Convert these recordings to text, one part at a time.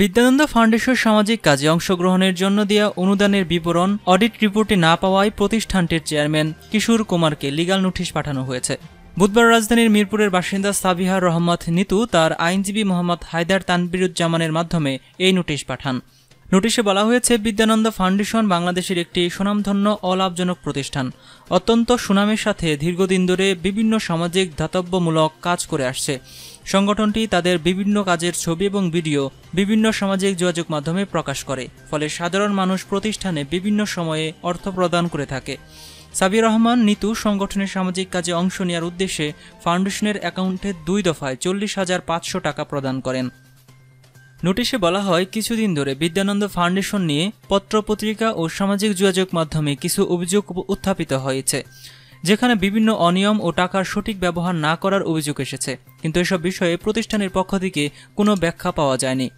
Bidyanondo foundation সামাজিক কাজে অংশগ্রহণের জন্য দেওয়া অনুদানের বিবরণ, অডিট রিপোর্টে না পাওয়ায় প্রতিষ্ঠানটির চেয়ারম্যান কিশোর কুমারকে লিগাল নোটিশ পাঠানো হয়েছে। বুধবার রাজধানীর মিরপুরের বাসিন্দা সাবিহা রহমত নিতু তার আইনজীবী মোহাম্মদ হায়দার তানবিরুজ্জামানের মাধ্যমে এই নোটিশ পাঠান। নোটিশে বলা হয়েছে, বিদ্যানন্দ ফাউন্ডেশন বাংলাদেশের একটি সুনামধন্য অলাভজনক প্রতিষ্ঠান। অত্যন্ত সুনামের সাথে দীর্ঘদিন ধরে বিভিন্ন সামাজিক ধাতব্যমূলক কাজ করে আসছে। সংগঠনটি তাদের বিভিন্ন কাজের ছবি এবং ভিডিও বিভিন্ন সামাজিক যোগাযোগ মাধ্যমে প্রকাশ করে। ফলে সাধারণ মানুষ প্রতিষ্ঠানে বিভিন্ন সময়ে অর্থ প্রদান করে থাকে। সাবির রহমান, নিতু সংগঠনের সামাজিক কাজে অংশ নেওয়ার উদ্দেশ্যে ফাউন্ডেশনের অ্যাকাউন্টে দুই দফায় চল্লিশ হাজার পাঁচশো টাকা প্রদান করেন। নোটিশে বলা হয়, কিছুদিন ধরে বিদ্যানন্দ ফাউন্ডেশন নিয়ে পত্রপত্রিকা ও সামাজিক যোগাযোগ মাধ্যমে কিছু অভিযোগ উত্থাপিত হয়েছে, যেখানে বিভিন্ন অনিয়ম ও টাকার সঠিক ব্যবহার না করার অভিযোগ এসেছে। কিন্তু এসব বিষয়ে প্রতিষ্ঠানের পক্ষ থেকে কোনো ব্যাখ্যা পাওয়া যায়নি।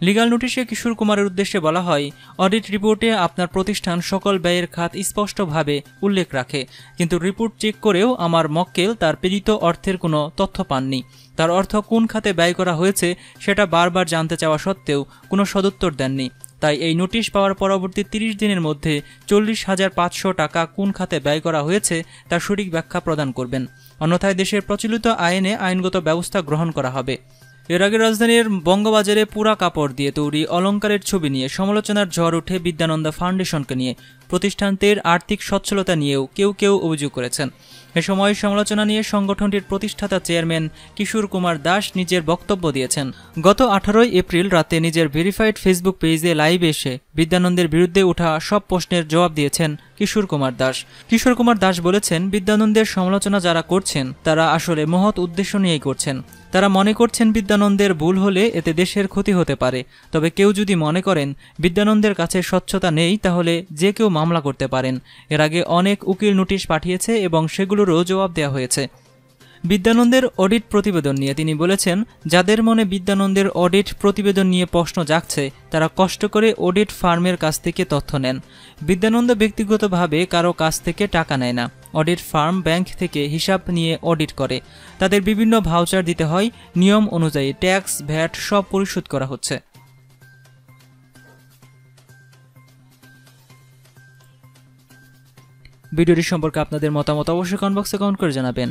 লিগাল নোটিশে কিশোর কুমারের উদ্দেশ্যে বলা হয়, অডিট রিপোর্টে আপনার প্রতিষ্ঠান সকল ব্যয়ের খাত স্পষ্টভাবে উল্লেখ রাখে, কিন্তু রিপোর্ট চেক করেও আমার মক্কেল তার প্রেরিত অর্থের কোনো তথ্য পাননি। তার অর্থ কোন খাতে ব্যয় করা হয়েছে সেটা বারবার জানতে চাওয়া সত্ত্বেও কোনো সদুত্তর দেননি। তাই এই নোটিশ পাওয়ার পরবর্তী তিরিশ দিনের মধ্যে চল্লিশ হাজার পাঁচশো টাকা কোন খাতে ব্যয় করা হয়েছে তার সঠিক ব্যাখ্যা প্রদান করবেন। অন্যথায় দেশের প্রচলিত আইনে আইনগত ব্যবস্থা গ্রহণ করা হবে। এর আগে রাজধানীর বঙ্গবাজারে পুরা কাপড় দিয়ে তৈরি অলঙ্কারের ছবি নিয়ে সমালোচনার ঝড় উঠে বিদ্যানন্দ ফাউন্ডেশনকে নিয়ে। প্রতিষ্ঠানটির আর্থিক সচ্ছলতা নিয়েও কেউ কেউ অভিযোগ করেছেন। এ সময় সমালোচনা নিয়ে সংগঠনটির প্রতিষ্ঠাতা চেয়ারম্যান কিশোর কুমার দাস নিজের বক্তব্য দিয়েছেন। গত আঠারোই এপ্রিল রাতে নিজের ভেরিফাইড ফেসবুক পেজে লাইভ এসে বিদ্যানন্দের বিরুদ্ধে ওঠা সব প্রশ্নের জবাব দিয়েছেন কিশোর কুমার দাস। কিশোর কুমার দাস বলেছেন, বিদ্যানন্দের সমালোচনা যারা করছেন, তারা আসলে মহৎ উদ্দেশ্য নিয়েই করছেন। তারা মনে করছেন বিদ্যানন্দের ভুল হলে এতে দেশের ক্ষতি হতে পারে। তবে কেউ যদি মনে করেন, বিদ্যানন্দের কাছে স্বচ্ছতা নেই, তাহলে যে কেউ মামলা করতে পারেন। এর আগে অনেক উকিল নোটিশ পাঠিয়েছে এবং সেগুলোরও জবাব দেওয়া হয়েছে। বিদ্যানন্দের অডিট প্রতিবেদন নিয়ে তিনি বলেছেন, যাদের মনে বিদ্যানন্দের অডিট প্রতিবেদন নিয়ে প্রশ্ন জাগছে, তারা কষ্ট করে অডিট ফার্মের কাছ থেকে তথ্য নেন। বিদ্যানন্দ ব্যক্তিগতভাবে কারও কাছ থেকে টাকা নেয় না। অডিট ফার্ম ব্যাংক থেকে হিসাব নিয়ে অডিট করে। তাদের বিভিন্ন ভাউচার দিতে হয়, নিয়ম অনুযায়ী ট্যাক্স, ভ্যাট সব পরিশোধ করা হচ্ছে। ভিডিওটি সম্পর্কে আপনাদের মতামত অবশ্যই কমেন্ট বক্সে কমেন্ট করে জানাবেন।